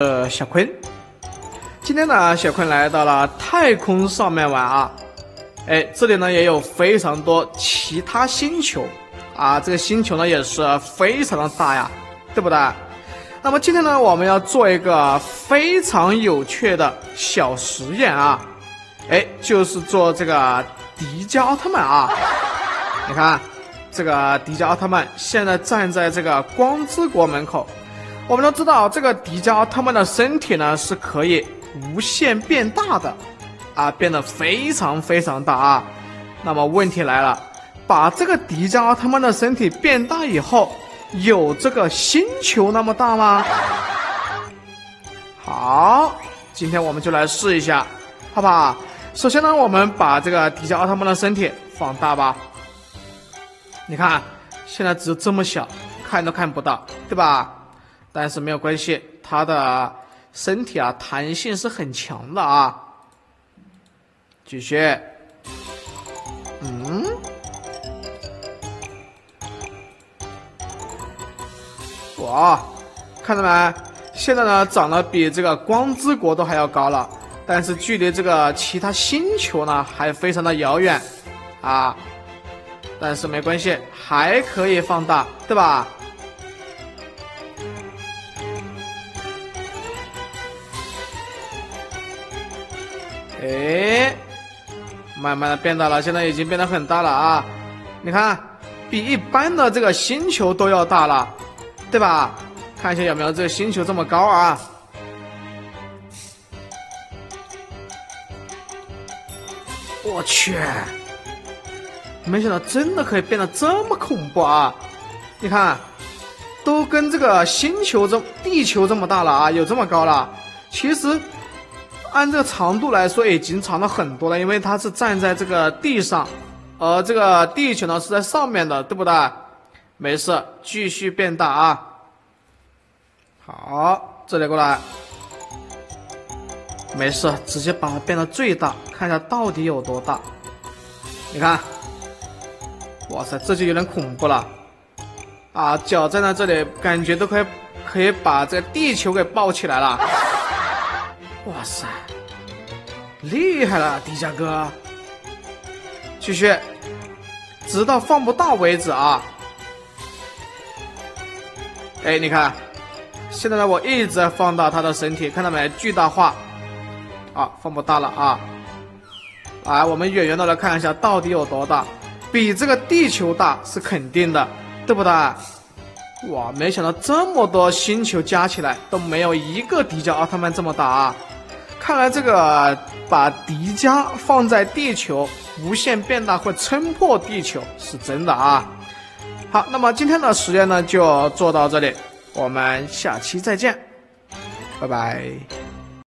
呃，小坤，今天呢，小坤来到了太空上面玩啊，哎，这里呢也有非常多其他星球。啊，这个星球呢也是非常的大呀，对不对？那么今天呢，我们要做一个非常有趣的小实验啊，哎，就是做这个迪迦奥特曼啊，你看，这个迪迦奥特曼现在站在这个光之国门口。我们都知道，这个迪迦奥特曼的身体呢是可以无限变大的，啊，变得非常非常大啊。那么问题来了，把这个迪迦奥特曼的身体变大以后，有这个星球那么大吗？好，今天我们就来试一下，好不好？首先呢，我们把这个迪迦奥特曼的身体放大吧。你看，现在只有这么小，看都看不到，对吧？但是没有关系，它的身体啊弹性是很强的啊。继续，嗯，哇，看到没？现在呢长得比这个光之国都还要高了，但是距离这个其他星球呢还非常的遥远啊。但是没关系，还可以放大，对吧？哎，慢慢的变大了，现在已经变得很大了啊！你看，比一般的这个星球都要大了，对吧？看一下有没有这个星球这么高啊？我去，没想到真的可以变得这么恐怖啊！你看，都跟这个星球这地球这么大了啊，有这么高了。其实。按这个长度来说，已经长了很多了，因为它是站在这个地上，而这个地球呢是在上面的，对不对？没事，继续变大啊！好，这里过来，没事，直接把它变到最大，看一下到底有多大。你看，哇塞，这就有点恐怖了啊！脚站在这里，感觉都可以可以把这个地球给抱起来了。哇塞，厉害了，迪迦哥！继续，直到放不大为止啊！哎，你看，现在呢，我一直在放大他的身体，看到没？巨大化，啊，放不大了啊！来，我们远远的来看一下，到底有多大？比这个地球大是肯定的，对不对？哇，没想到这么多星球加起来都没有一个迪迦奥特曼这么大啊！看来这个把迪迦放在地球无限变大会撑破地球是真的啊！好，那么今天的实验呢就做到这里，我们下期再见，拜拜。